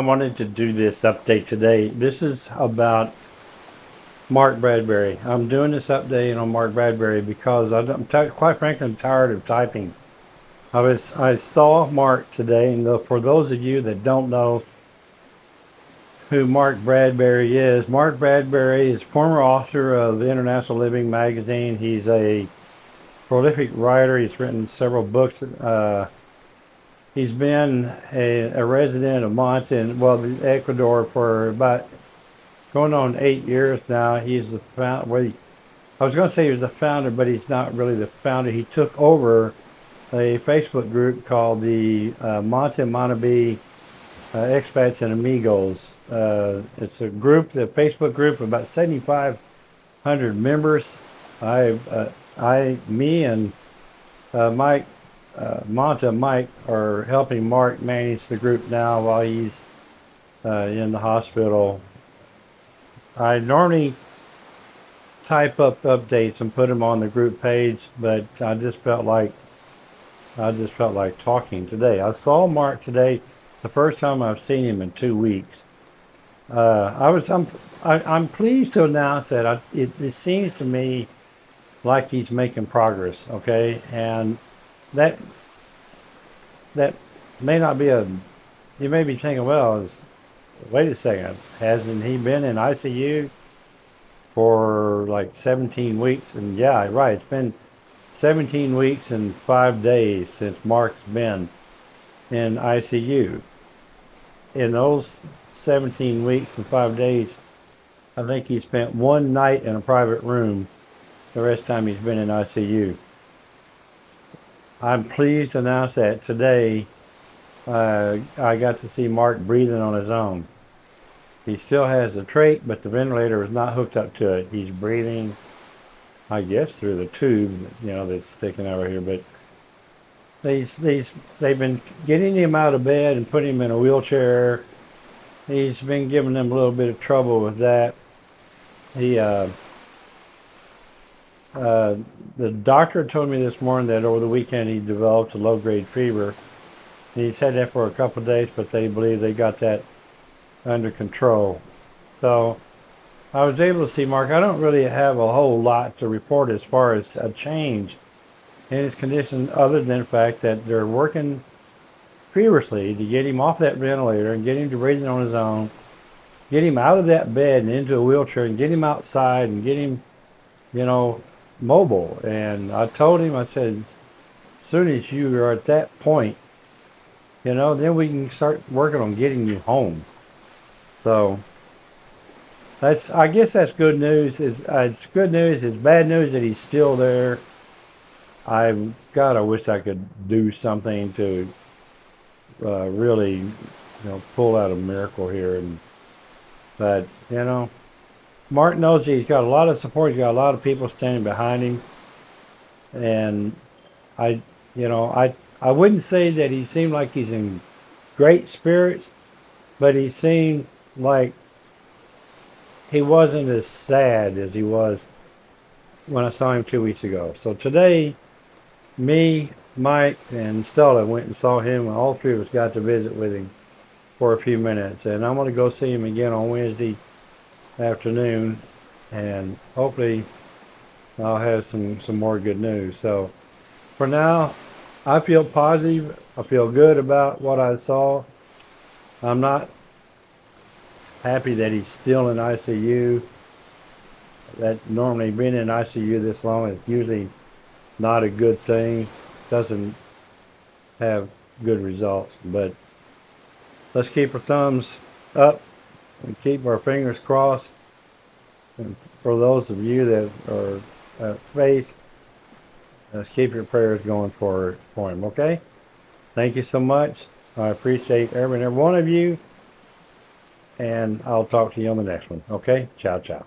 I wanted to do this update today. This is about Mark Bradbury. I'm doing this update on Mark Bradbury because I'm quite frankly I'm tired of typing. I was I saw Mark today, and for those of you that don't know who Mark Bradbury is, Mark Bradbury is former author of the International Living magazine. He's a prolific writer. He's written several books. Uh, He's been a, a resident of Manta, well, Ecuador for about going on eight years now. He's the founder. Well, I was going to say he was the founder, but he's not really the founder. He took over a Facebook group called the uh, Manta Manabi uh, Expats and Amigos. Uh, it's a group, the Facebook group, about 7,500 members. I, uh, I, me, and uh, Mike uh, Manta Mike are helping Mark manage the group now while he's uh, in the hospital. I normally type up updates and put them on the group page, but I just felt like I just felt like talking today. I saw Mark today. It's the first time I've seen him in two weeks. Uh, I was I'm I, am i am pleased to announce that I, it, it seems to me like he's making progress. Okay, and that that may not be a. You may be thinking, well, wait a second, hasn't he been in ICU for like 17 weeks? And yeah, right, it's been 17 weeks and five days since Mark's been in ICU. In those 17 weeks and five days, I think he spent one night in a private room. The rest of the time he's been in ICU. I'm pleased to announce that today uh, I got to see Mark breathing on his own. He still has a trach, but the ventilator is not hooked up to it. He's breathing, I guess, through the tube, you know, that's sticking over here. But these, these, they've been getting him out of bed and putting him in a wheelchair. He's been giving them a little bit of trouble with that. He, uh, uh, the doctor told me this morning that over the weekend he developed a low grade fever. He's had that for a couple days, but they believe they got that under control. So I was able to see Mark. I don't really have a whole lot to report as far as a change in his condition, other than the fact that they're working feverishly to get him off that ventilator and get him to breathing on his own, get him out of that bed and into a wheelchair and get him outside and get him, you know, mobile. And I told him, I said, as soon as you are at that point, you know, then we can start working on getting you home. So that's, I guess that's good news. It's, uh, it's good news. It's bad news that he's still there. I God, I wish I could do something to uh, really, you know, pull out a miracle here. And but you know, Mark knows he's got a lot of support. He's got a lot of people standing behind him, and I, you know, I I wouldn't say that he seemed like he's in great spirits, but he seemed like he wasn't as sad as he was when I saw him two weeks ago. So today, me, Mike, and Stella went and saw him, and all three of us got to visit with him for a few minutes. And I'm going to go see him again on Wednesday afternoon, and hopefully I'll have some, some more good news. So for now, I feel positive. I feel good about what I saw. I'm not happy that he's still in ICU. That normally being in ICU this long is usually not a good thing. Doesn't have good results. But let's keep our thumbs up and keep our fingers crossed. And for those of you that are uh, faith, let's keep your prayers going for for him. Okay. Thank you so much. I appreciate every every one of you. And I'll talk to you on the next one. Okay. Ciao, ciao.